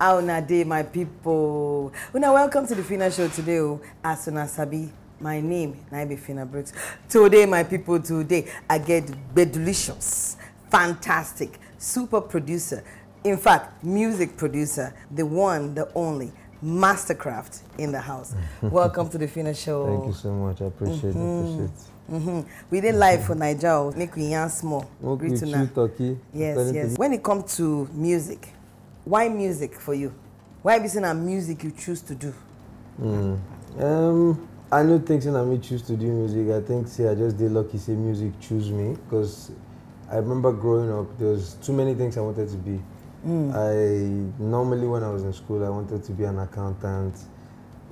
How na day, my people? Una welcome to the Phina Show today. oh. As una sabi, my name na be Phina Brooks. Today, my people, today I get delicious, fantastic, super producer. In fact, music producer, the one, the only, Masterkraft in the house. welcome to the Phina Show. Thank you so much. I appreciate it. Appreciate hmm We did live for Nigeria. oh. Make we yarn small. it. Greet with una. chew turkey. Yes, yes. When it comes to music, why music for you? Why be saying a music you choose to do? Mm. Um, I know things I me choose to do music. I think see, I just did lucky say music choose me because I remember growing up there was too many things I wanted to be. Mm. I normally when I was in school I wanted to be an accountant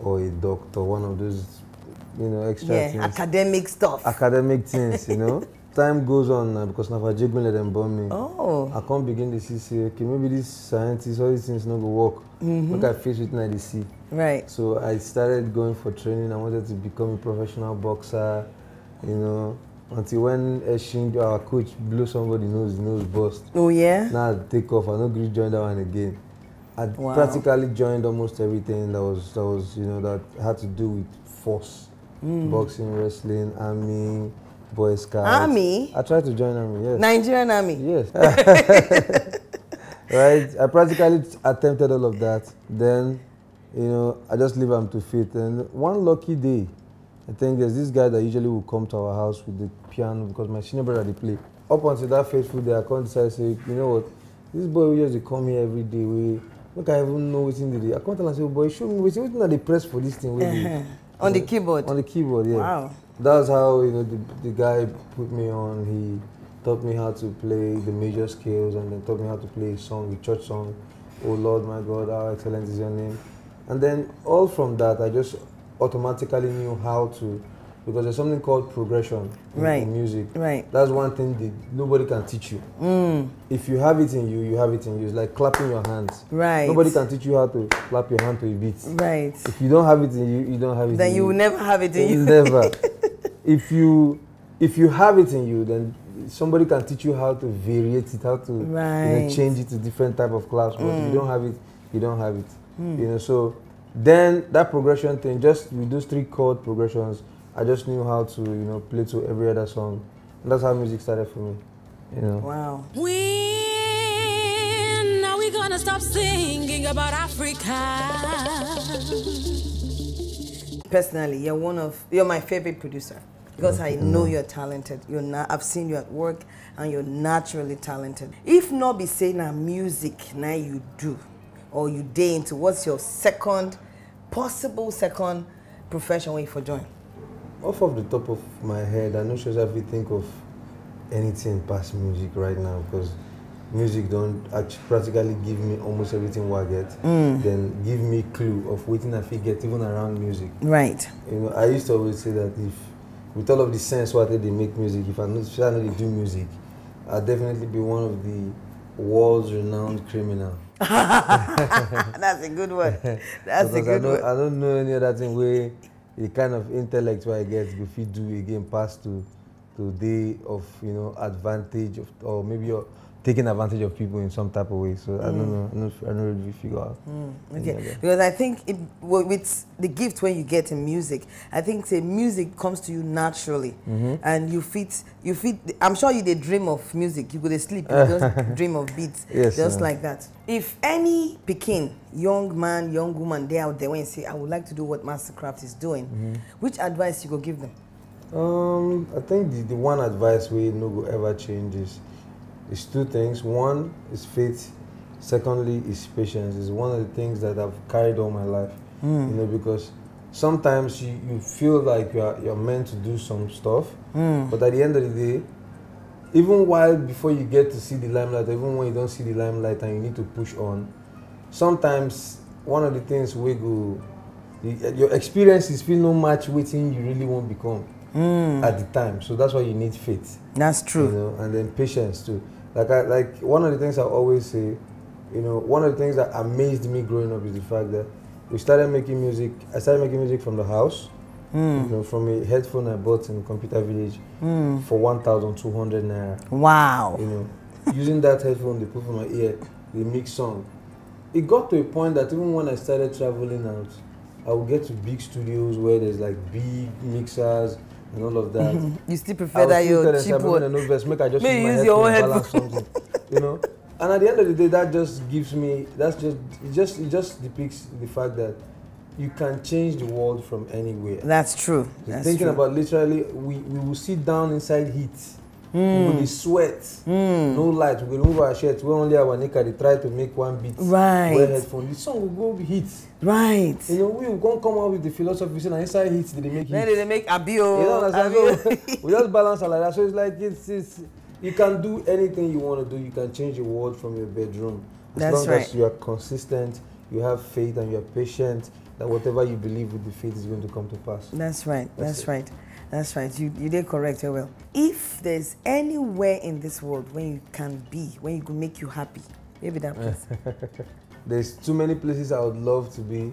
or a doctor, one of those you know extra Yeah, things. academic stuff. academic things, you know. Time goes on now because now for let them bomb me. oh, I can't begin to see say okay maybe this scientist all these things not go work. Mm-hmm. Look at face with I dey see. right. So I started going for training. I wanted to become a professional boxer, you know. Until when Eshin, our coach, blew somebody nose, the nose burst. Oh yeah. Now I take off. I no agree join that one again. I Wow. practically joined almost everything that was that was you know that had to do with force, Mm. boxing, wrestling, army, boy scouts. Army? I tried to join army. Yes. Nigerian army. Yes. right. I practically attempted all of that. Then, you know, I just leave them to fate. And one lucky day, I think there's this guy that usually will come to our house with the piano because my senior brother they play. Up until that fateful day, I come decide say, you know what, this boy will just come here every day. We make I even know what's in the day. I come tell am say, boy, show me what's wetin I dey press for this thing. Uh-huh. On the keyboard. On the keyboard, yeah. Wow. That's how you know the, the guy put me on. He taught me how to play the major scales and then taught me how to play a song, a church song. Oh Lord, my God, how excellent is your name. And then all from that, I just automatically knew how to, because there's something called progression in, Right. in music. Right. That's one thing that nobody can teach you. Mm, If you have it in you, you have it in you. It's like clapping your hands. right. Nobody can teach you how to clap your hand to a beat. Right. If you don't have it in you, you don't have it Then in you will never have it in you. Never. if you if you have it in you, then somebody can teach you how to variate it, how to you know, change it to different type of class. But if Mm. you don't have it, you don't have it. You know, so then that progression thing, just with those three chord progressions, I just knew how to, you know, play to every other song. And that's how music started for me. You know. Wow. When are we gonna stop singing about Africa? Personally, you're one of you're my favorite producer because I know mm-hmm. you're talented. You're not. I've seen you at work, and you're naturally talented. If not be saying a music now you do, or you day into what's your second, possible second profession where you for join? Off of the top of my head, I'm not sure if I think of anything past music right now because music don't actually practically give me almost everything what I get. Mm. Then give me clue of waiting I fit get even around music. Right. You know, I used to always say that if with all of the sense what they make music, if I know if I know they do music, I'll definitely be one of the world's renowned criminal. That's a good one. That's a I good don't, one. I don't know any other thing where the kind of intellect where I get go fit do again pass to to day of you know advantage of or maybe you're taking advantage of people in some type of way. So I don't know. I don't, I don't really figure out. any Okay, because I think it, well, with the gift when you get in music, I think say music comes to you naturally, Mm-hmm. and you fit, you fit. I'm sure you did dream of music. You go to sleep, you just dream of beats, Yes, just like that. If any Pekin, young man, young woman, they out there when you say, I would like to do what Masterkraft is doing, Mm-hmm. which advice you go give them? Um, I think the, the one advice we no go ever change is is two things. One is faith. Secondly is patience. It's one of the things that I've carried all my life. Hmm. You know, because sometimes you, you feel like you're you're meant to do some stuff, hmm. but at the end of the day, even while before you get to see the limelight, even when you don't see the limelight and you need to push on, sometimes one of the things we go, your is feel no match waiting you really won't become hmm. at the time. So that's why you need faith, That's you true. know, and then patience too. Like I like one of the things I always say, you know, one of the things that amazed me growing up is the fact that we started making music. I started making music from the house, hmm. you know, from a headphone I bought in Computer Village hmm. for one thousand two hundred naira Wow. you know, using that headphone they put for my ear, they mix song. it got to a point that even when I started traveling out, I would get to big studios where there's like big mixers and all of that. You still prefer that your cheap one. no make I just May use my you use your own balance something, you know. And at the end of the day, that just gives me that's just it just it just depicts the fact that you can change the world from anywhere. That's true. That's Thinking true. about literally, we, we will sit down inside heat. We Hmm. will be sweat, no light. We will remove our shirts. We only have our nigga. They try to make one beat. Right. Wear headphone. The song will go heat. right. You know, we will go come out with the philosophy saying, inside heat, did they make Then heat? they make abio. You know what saying? So we just balance it like that. So it's like it's, it's you can do anything you want to do. You can change the world from your bedroom as That's long right. as you are consistent, you have faith, and you are patient. That whatever you believe with the faith is going to come to pass. That's right. That's, That's it. right. That's right. You you did correct well. If there's anywhere in this world where you can be, where you can make you happy, maybe that place. There's too many places I would love to be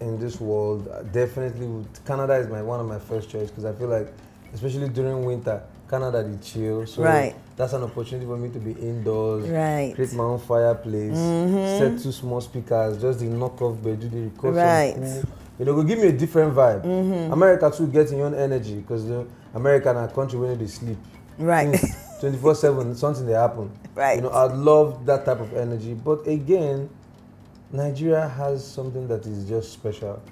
in this world. Definitely, would, Canada is my one of my first choice because I feel like, especially during winter, Canada is chill. So Right. that's an opportunity for me to be indoors, Right. create my own fireplace, mm-hmm. set two small speakers, just the knockoff bed, do the record. Right. cool- You know, go give me a different vibe. America too getting your own energy because you know, America na country when they sleep. right. 24 7 something they happen Right. you know i'd love that type of energy but again nigeria has something that is just special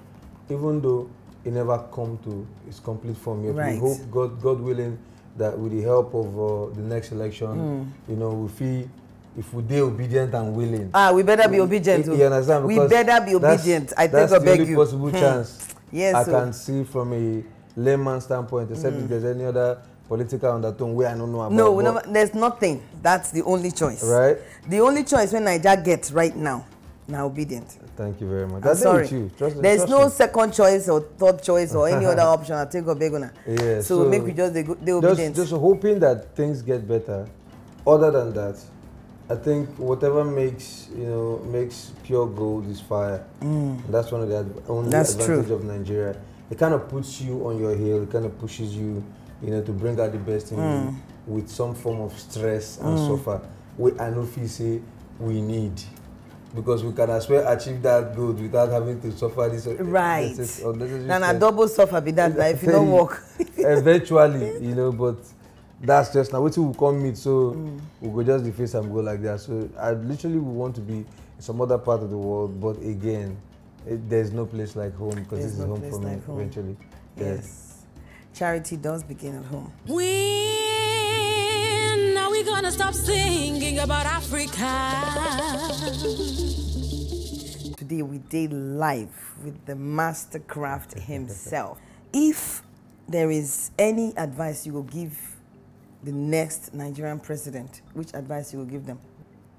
even though it never come to its complete form yet Right. we hope god god willing that with the help of uh, the next election Hmm. you know we feel if we dey obedient and willing ah, we better be obedient. you, oh. you understand We better be obedient. I that's think the beg only possible Hmm. chance Yes, i so- can see from a layman standpoint except if there's any other political undertone wey i no know about No, we never, there's nothing. That's the only choice. Right. The only choice when Niger gets right now, now obedient. Thank you very much. I'm sorry. you. Trust, There's trust no me. second choice or third choice or any other option. I take a big one. Yeah, So, so make we just the the just, obedient. just hoping that things get better. Other than that, I think whatever makes you know makes pure gold is fire. And that's one of the ad- only Mm. That's advantage true. of Nigeria. It kind of puts you on your heel. It kind of pushes you, you know, to bring out the best in Mm. you with some form of stress and suffer. We I know feel say we need. Because we can as well achieve that goal without having to suffer this right. unnecessary And a double suffer be that. Like if you don't work. eventually you know but that's just now wetin we will come meet so mm. we go just dey face am go like that so i literally would want to be in some other part of the world but again it, there's no place like home because There's this is no home place for me like home. eventually Yeah. Yes. Charity does begin at home. When are we gonna stop singing about Africa? Today we did live with the Masterkraft himself. if there is any advice you will give the next Nigerian president, which advice you will give them?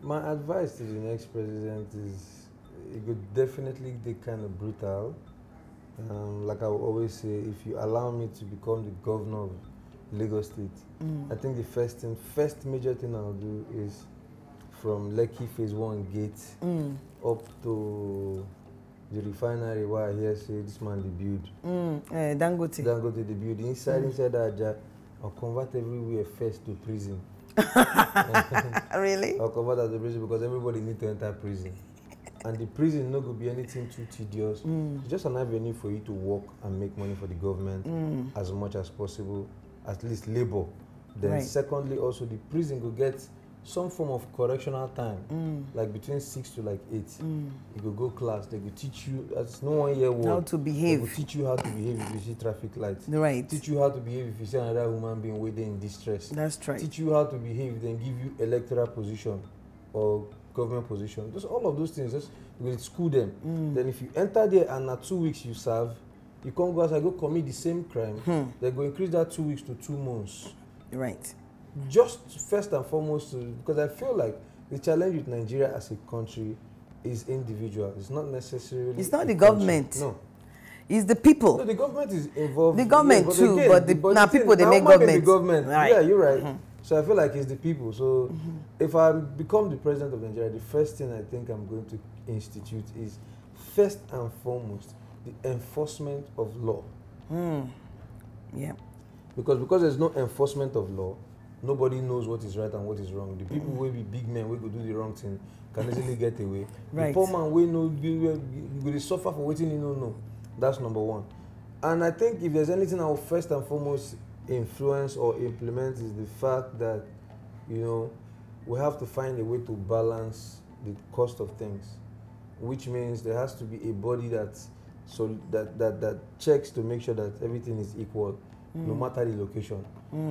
my advice to the next president is it could definitely be kind of brutal. Um, like i will always say if you allow me to become the governor of lagos state i think the first thing first major thing i'll do is from lekki phase one gate up to the refinery where i hear say this man dey build Mm, uh, Dangote. dangote dey build inside inside that aja i'll convert everywhere first to prison really? I'll convert as a prison because everybody need to enter prison. And the prison no go be anything too tedious. It's just an avenue for you to work and make money for the government as much as possible, at least labor. Then Right. secondly, also the prison go get some form of correctional time, like between six to like eight. You go go class. They go teach you. As no one year word. How to They behave. go teach you how to behave if you see traffic lights. Right. Teach you how to behave if you see another human being waiting in distress That's right. teach you how to behave, then give you electoral position or government position. Just all of those things, just will school them. Then if you enter there and na two weeks you serve, you come go outside go commit the same crime, they go increase that two weeks to two months. Right. Just first and foremost, because I feel like the challenge with Nigeria as a country is individual. It's not necessarily. It's not the country. government. No. It's the people. No, the government is involved. The government too, but the- now thing- people, they make government. be government. Right. Yeah, you're right. Mm-hmm. So I feel like it's the people. So mm-hmm. if I become the president of Nigeria, the first thing I think I'm going to institute is first and foremost the enforcement of law. Hmm. Yeah. Because because there's no enforcement of law, nobody knows what is right and what is wrong. The people will be big men, we go do the wrong thing, can easily get away. Right. The poor man, we go dey suffer for waiting, you don't know. That's number one. And I think if there's anything I will first and foremost influence or implement is the fact that, you know, we have to find a way to balance the cost of things, which means there has to be a body that so that that, that checks to make sure that everything is equal, no matter the location.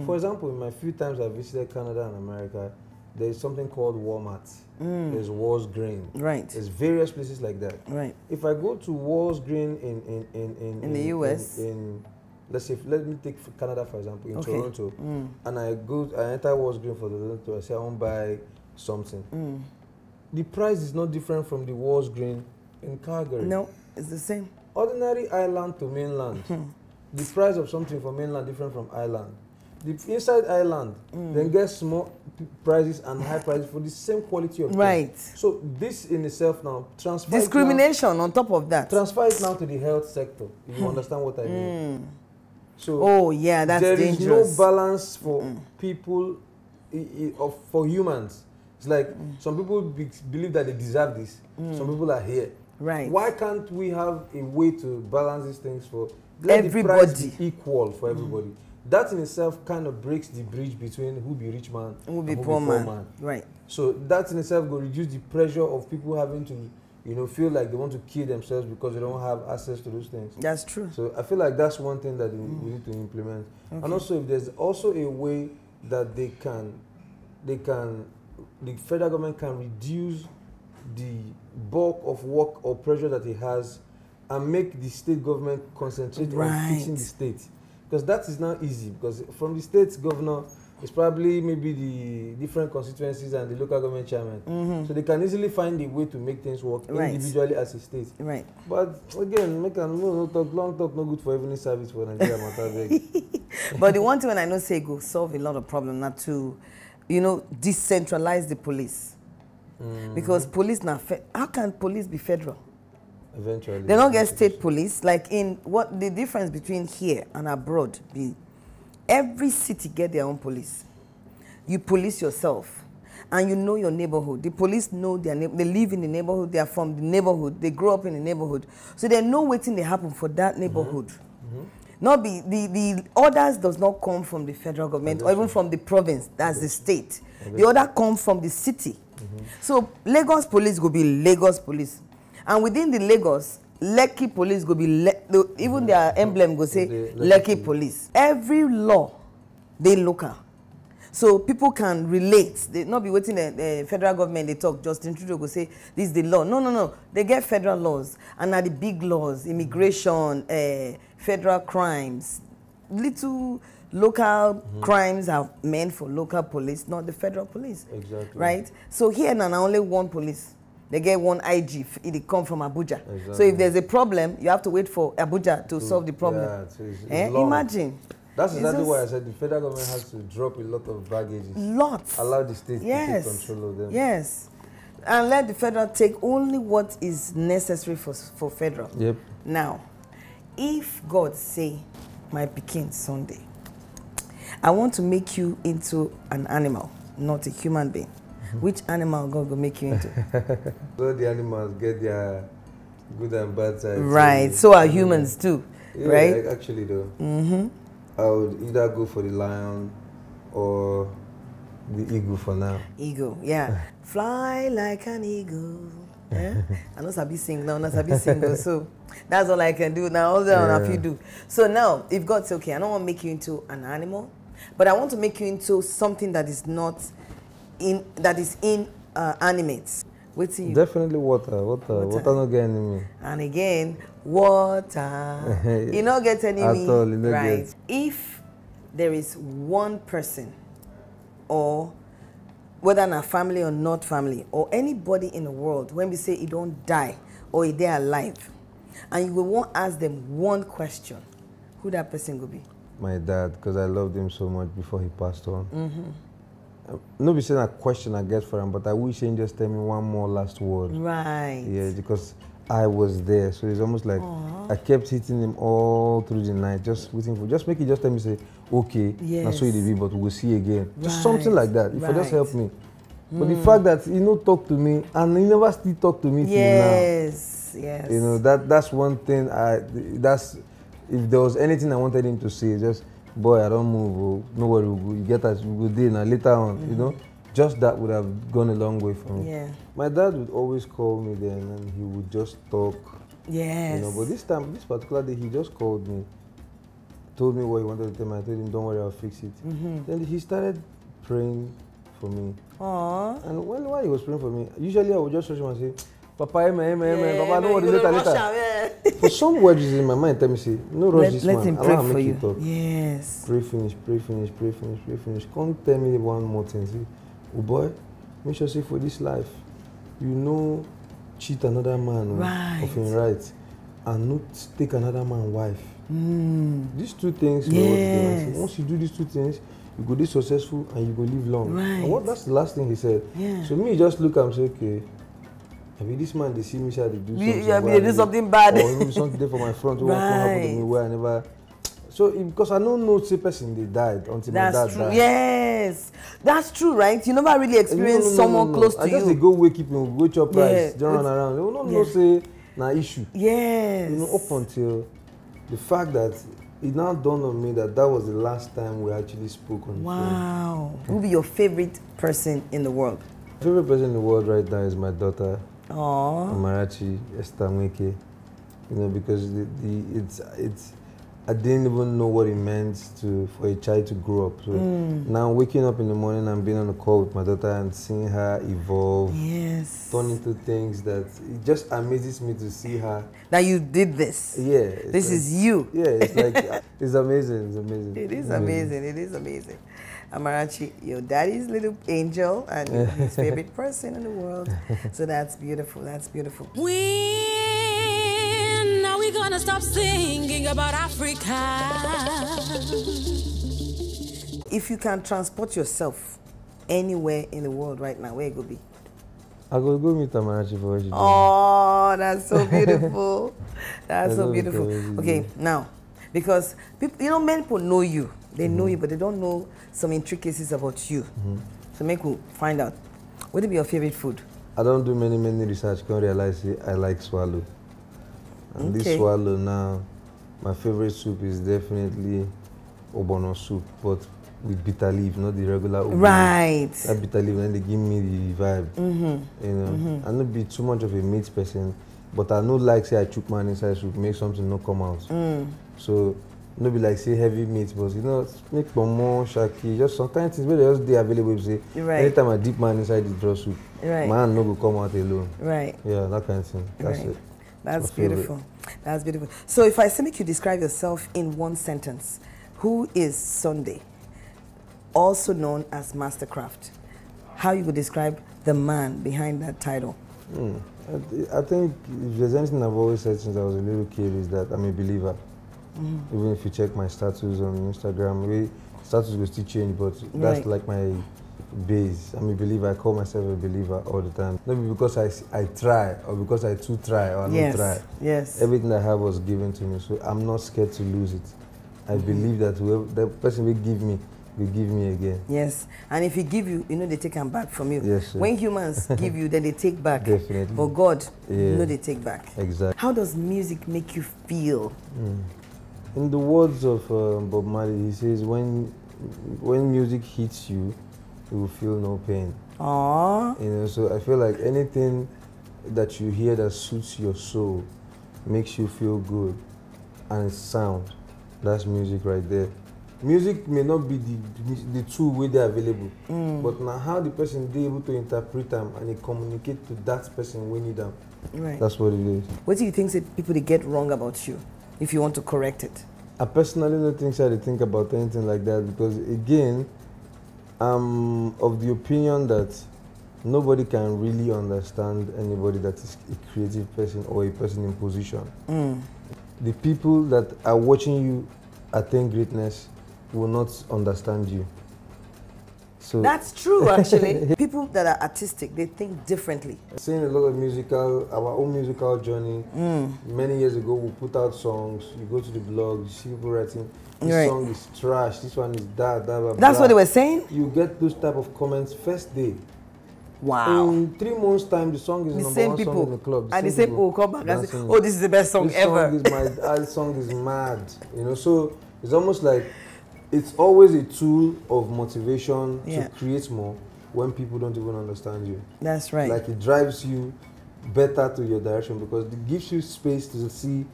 For example, in my few times I visited Canada and America, there is something called Walmart. There's Walgreens. Right. There's various places like that. Right. If I go to Walgreens in in in in, In the US? in, in let's say let me take Canada for example in Okay. Toronto, Mm. and I go I enter Walgreens for Toronto. I say I want to buy something. Mm. The price is not different from the Walgreens in Calgary. No, it's the same. Ordinary island to mainland, the price of something from mainland different from island. The inside island Mm. then get small prices and high prices for the same quality of thing. Right. So this in itself now transfer it now- Discrimination on top of that. transfer it now to the health sector. If you hmm. understand what I mean. Mm. So Oh yeah, that's there is dangerous. no balance for people, i- i- of for humans. It's like mm. some people be, believe that they deserve this. Some mm. people are here. Right. Why can't we have a way to balance these things for let the price Everybody. be equal for everybody? That in itself kind of breaks the bridge between who be rich man Who be and poor man. Right. so that in itself will reduce the pressure of people having to, you know, feel like they want to kill themselves because they don't have access to those things. That's true. So I feel like that's one thing that we mm. we need to implement. And also, if there's also a way that they can, they can, the federal government can reduce the bulk of work or pressure that it has, and make the state government concentrate on fixing Right. the state, because that is not easy. Because from the state governor, it's probably maybe the different constituencies and the local government chairman. So they can easily find a way to make things work Mm-hmm. Right. individually as a state. Right. But again, make am no no talk long talk no good for evening service for Nigeria matter but the one thing when I know say go solve a lot of problem not to, you know, decentralize the police. Mm. Because police now, how can police be federal? Eventually. They don't get state police. Like in what the difference between here and abroad be, every city get their own police. You police yourself, and you know your neighborhood. The police know their neighbor. They live in the neighborhood. They are from the neighborhood. They grow up in the neighborhood, so they know waiting they happen for that neighborhood. Not be the the orders does not come from the federal government or even from the province. That's the state. The order comes from the city. So Lagos police will be Lagos police, and within the Lagos, Lekki police go be Le the- even their emblem go say Lekki, police. Every law dey local. So people can relate. They not be waiting the, the federal government they talk. Justin Trudeau go say this is the law. No, no, no. They get federal laws and are the big laws, immigration, uh, federal crimes, little local crimes are meant for local police, not the federal police. Exactly. Right. So here now, na only one police. They get one IG. It come from Abuja. So if there's a problem, you have to wait for Abuja to solve the problem. Yeah, it's, Eh. Imagine. That's exactly why I said the federal government has to drop a lot of baggages. Lots. Allow the state yes. to take control of them. Yes. And let the federal take only what is necessary for, for federal. Yep. Now, if God say, my pikin Sunday, I want to make you into an animal, not a human being. Which animal God will make you into? So the animals get their good and bad sides. right. So are humans too. Yeah, right? Actually, though, mm-hmm. I would either go for the lion or the eagle for now. Eagle, yeah. Fly like an eagle. Eh? I know Sabi sing now, not Sabi sing though, so that's all I can do now. All that Yeah. yeah. you do. So now, if God say, okay, I don't want to make you into an animal, but I want to make you into something that is not in that is in uh, animates. You. Definitely water. Water. Water. Water, not get enemy. and again, water. you not get any At all, you no right? get. If there is one person, or whether na family or not family, or anybody in the world, when we say he don't die or he they alive, and you will want ask them one question, who that person will be? My dad, because I loved him so much before he passed on. Mm-hmm. Um, no be saying a question I get for him, but I wish he just tell me one more last word. Right. Yeah, because I was there. So it's almost like I kept hitting him all through the night, just waiting for just make it just tell me say, okay, now so it Yes. be, but we'll see again. Just something Right, like that. If I just right. help me. But the fact that he no talk to me and he never still talk to me till now. Yes, yes. You know that that's one thing. I that's if there was anything I wanted him to say, just boy, I don't move. Oh, no worry, we'll go- you get us. We go there now later on. You know, just that would have gone a long way for me. Yeah. My dad would always call me then, and he would just talk. yes. You know, but this time, this particular day, he just called me, told me what he wanted to tell me. I told him, "Don't worry, I'll fix it." Mm-hmm. Then he started praying for me. Aww. And when while he was praying for me, usually I would just rush him and say, Papa, amen, amen, amen. Yeah, Papa, don't no, worry, later, later. am, yeah. For some reason in my mind, tell me, say, no rush Let, this let man. him pray for you. talk. Yes. Pray finish, pray finish, pray finish, pray finish. Come tell me one more thing. Say, oh boy, make sure say for this life, you know, cheat another man Right. of him right, and not take another man wife. Mm. These two things. you know Yes. Once you do these two things, you go be successful and you go live long. And what Right. that's the last thing he said. Yeah. So me just look and say, okay. Maybe this man they see me say I do something. yeah, I they do something bad. Or maybe something dey for my front wey wan come happen to me Right. where I never. So because I no know say person dey died until my dad true. died. Yes. That's true, right? You never really No, no, no, no, someone close I to just you. dey go wake him, go chop Yeah, rice, just run around. They yeah. know say na issue. Yes. You know, up until the fact that it now dawned on me that that was the last time we actually spoke on the phone. Wow. Who be your favorite person in the world? Favorite person in the world right now is my daughter, Aww. Amarachi Esther Nweke. You know, because the, the it's it's I didn't even know what it meant to for a child to grow up. So Mm. now waking up in the morning and being on a call with my daughter and seeing her evolve, Yes. turn into things that it just amazes me to see her. Now you did this. Yeah. This like- is you. Yeah, it's like it's amazing. It's amazing. It is It's amazing. It is amazing. Amarachi, your daddy's little angel and his favorite person in the world. So that's beautiful. That's beautiful. When are we gonna stop singing about Africa? If you can transport yourself anywhere in the world right now, where it could be? I go go meet Amarachi for what she do. Oh, that's so beautiful. that's I so beautiful. the way you Okay, now, because people, you know, many people know you. They know Mm-hmm. you, but they don't know some intricacies about you. So make we find out. What would be your favorite food? I don't do many many research. Can't realize it. I like swallow. And Okay. this swallow now, my favorite soup is definitely ogbono soup, but with bitter leaf, not the regular ogbono. Right. That bitter leaf, then they give me the vibe. Mm-hmm. You know, I not be too much of a meat person, but I no like say I chook man inside soup, make something not come out. Mm. So no be like say heavy meat, but you know, make pomo, shaki, just some kind of things where they just dey available. Say Right. anytime I dip man inside the draw soup, Right. my hand no go come out alone. Right. Yeah, that kind of thing. That's right. it. That's my favorite. beautiful. That's beautiful. So if I say make you describe yourself in one sentence, who is Sunday? Also known as Masterkraft. How you would describe the man behind that title? Hmm. I, I think if there's anything I've always said since I was a little kid is that I'm a believer. Mm-hmm. Even if you check my status on Instagram, we status will still change, but that's Right. like my base. I'm a believer. I call myself a believer all the time. Not because I, I try or because I too try or I yes. not try. Yes. Everything I have was given to me, so I'm not scared to lose it. I Mm-hmm. believe that whoever the person will give me will give me again. Yes, and if he give you, you know they take them back from you. Yes, sir. When humans give you, then they take back. Definitely. But God, you know they take back. Exactly. How does music make you feel? In the words of uh, Bob Marley, he says, "When when music hits you, you will feel no pain." Aww. You know, so I feel like anything that you hear that suits your soul, makes you feel good, and it's sound. That's music right there. Music may not be the the tool way they're available, but now how the person they able to interpret them and they communicate to that person when need them. Right. That's what it is. what do you think that people they get wrong about you? If you want to correct it. I personally don't think so. I think about anything like that because again, I'm of the opinion that nobody can really understand anybody that is a creative person or a person in position. Mm. The people that are watching you attain greatness will not understand you. So That's true, actually. People that are artistic, they think differently. seeing a lot of musical, our own musical journey. Mm. Many years ago, we put out songs. You go to the blog, you see people writing, "This Right. song is trash. This one is that, that, blah, That's blah." what they were saying? You get those type of comments first day. Wow. In three months' time, the song is the number same one people. song in the club. and the same people will come back and say, oh, this is the best song this ever. Song is my, this song is mad. You know, so it's almost like it's always a tool of motivation Yeah. to create more when people don't even understand you. That's right. Like it drives you better to your direction because it gives you space to see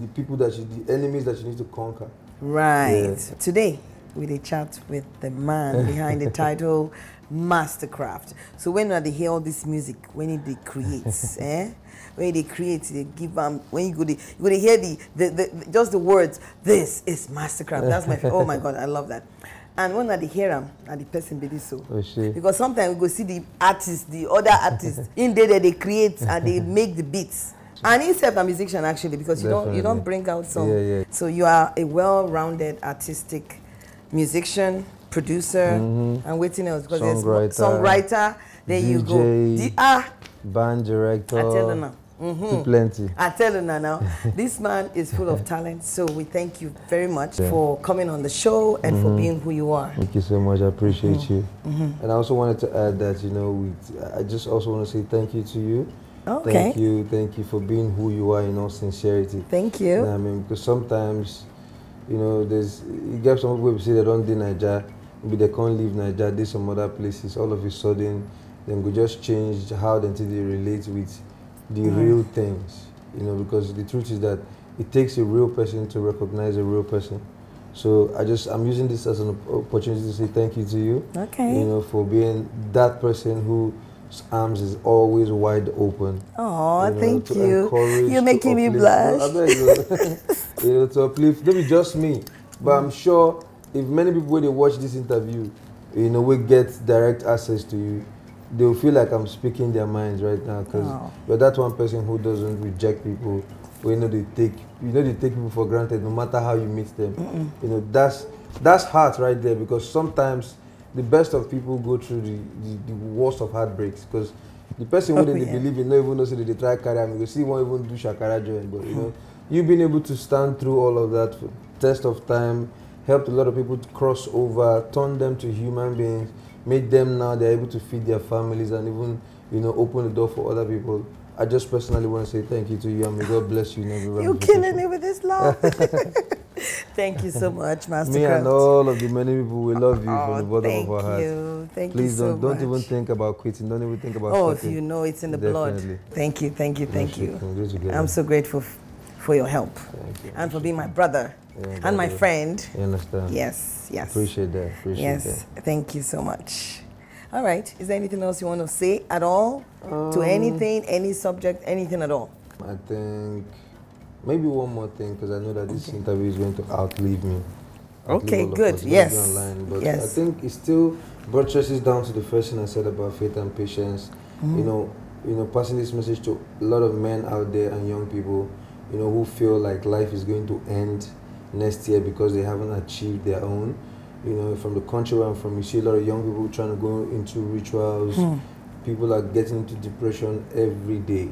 the people that you, the enemies that you need to conquer. Right. Yeah. Today, we a chat with the man behind the title Masterkraft. So when they hear all this music, when it they create, eh? When they create, they give them. When you go, to, you go to hear the, the, the just the words. This is Masterkraft. That's my. oh my God, I love that. And when they hear them, and the person be this so. Oh. Because sometimes we go see the artist, the other artist in there that they create and they make the beats. And himself a musician actually because you don't you don't bring out some. Yeah, yeah. So you are a well-rounded artistic musician, producer, and waiting else because there's Mm-hmm. Songwriter, songwriter. There you go. DJ. The, ah, Band director. I tell you now. too plenty. I tell you now, now, this man is full of talent. So we thank you very much Yeah. Mm-hmm. for coming on the show and for being who you are. Thank you so much. I appreciate Mm-hmm. you. And I also wanted to add that, you know, we, I just also want to say thank you to you. Okay. Thank you. Thank you for being who you are in all sincerity. Thank You you. what I mean, because sometimes, you know, there's, you get some people who say they don't do Nigeria, maybe they can't leave Nigeria, do some other places. All of a sudden, then we just change how they, they relate with the Mm. real things. You know, because the truth is that it takes a real person to recognize a real person. So I just I'm using this as an opportunity to say thank you to you. Okay. You know, for being that person whose arms is always wide open. Oh, you know, thank you. You're making me blush. No, you. know, to uplift. Maybe just me, but I'm sure if many people when they watch this interview, you know, we get direct access to you, they'll feel like I'm speaking their minds right now because Oh. you're that one person who doesn't reject people. Who, you know they take you know they take people for granted no matter how you meet them. You know that's that's heart right there because sometimes the best of people go through the, the, the worst of heartbreaks because the person oh, who Oh, they, they yeah. believe in not even know say they try carry am you see one even do shakara join but you know you being able to stand through all of that test of time helped a lot of people to cross over turn them to human beings made them now they're able to feed their families and even you know open the door for other people i just personally want to say thank you to you and may god bless you in every You're killing me with this love. Thank you so much, Master. me and all of the many people we love you Oh, from the oh, bottom of our hearts Thank you. Thank please you so don't don't even think about quitting don't even think about Oh, you know it's in the Definitely. blood. Thank you, thank you, thank you. I'm so grateful for your help you. and for being my brother Yeah, and my friend. You understand? Yes, yes. Appreciate that. Appreciate Yes, thank you so much. All right, is there anything else you want to say at all? Um, to anything, any subject, anything at all? I think maybe one more thing because I know that this interview is going to outlive me. Outlive Okay, good. us. It's gonna be Yes. Online, but Yes. I think it still buttresses down to the first thing I said about faith and patience. Mm-hmm. You know, you know, passing this message to a lot of men out there and young people, you know, who feel like life is going to end next year because they haven't achieved their own. You know, from the country where I'm from, you see a lot of young people trying to go into rituals. Hmm. People are getting into depression every day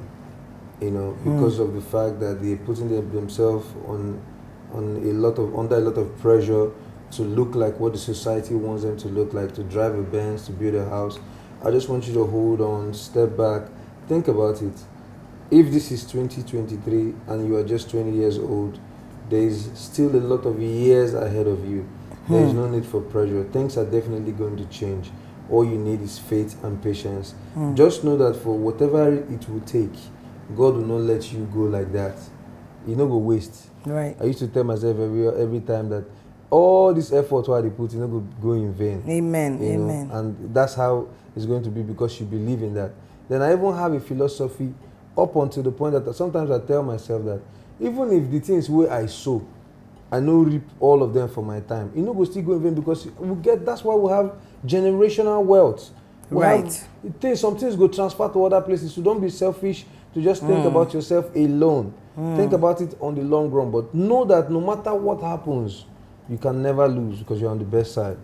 you know, because of the fact that they're putting them, themselves on on a lot of under a lot of pressure to look like what the society wants them to look like, to drive a Benz, to build a house. I just want you to hold on, step back, think about it. If this is 2023 and you are just 20 years old, there is still a lot of years ahead of you. There is hmm. no need for pressure. Things are definitely going to change. All you need is faith and patience. Hmm. Just know that for whatever it will take, God will not let you go like that. You no go waste. Right. I used to tell myself every every time that all this effort what I put, you no go go in vain. Amen. You know, Amen. and that's how it's going to be because you believe in that. Then I even have a philosophy up until the point that sometimes I tell myself that even if the things where I sow, I no reap all of them for my time. You know, go still go in vain because we get. That's why we have generational wealth. We have- Right. it things, some things go transfer to other places. So don't be selfish to just think about yourself alone. Think about it on the long run. But know that no matter what happens, you can never lose because you're on the best side.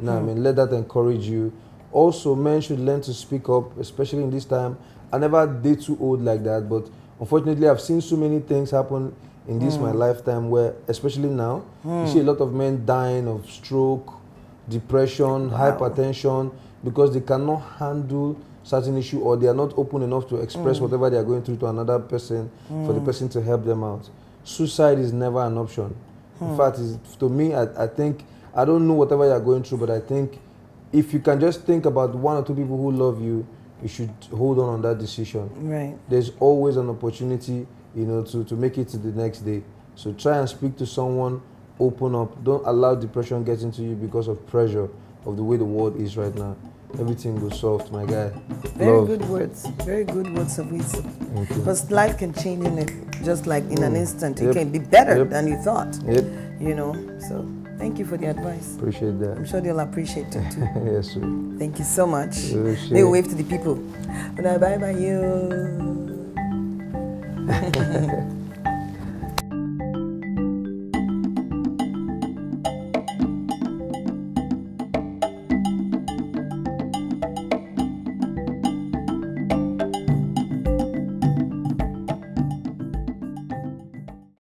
You know what I mean? Let that encourage you. Also, men should learn to speak up, especially in this time. I never did too old like that, but unfortunately, I've seen so many things happen in this hmm. my lifetime where, especially now, you hmm. see a lot of men dying of stroke, depression, hypertension, because they cannot handle certain issue or they are not open enough to express hmm. whatever they are going through to another person for the person to help them out. Suicide is never an option. In fact, it's, to me, I, I think I don't know whatever you are going through, but I think if you can just think about one or two people who love you, you should hold on on that decision. Right. There's always an opportunity, you know, to, to make it to the next day. So try and speak to someone, open up. Don't allow depression get into you because of pressure of the way the world is right now. Everything will soft, my guy. Very Love. good words. Very good words of wisdom. Because life can change in a, just like in an mm. instant. It Yep. can be better Yep. than you thought. Yep, You know. So thank you for the advice. appreciate that. I'm sure they'll appreciate it too. yes, sir. Thank you so much. Oh, May shit. wave to the people. Bye bye you.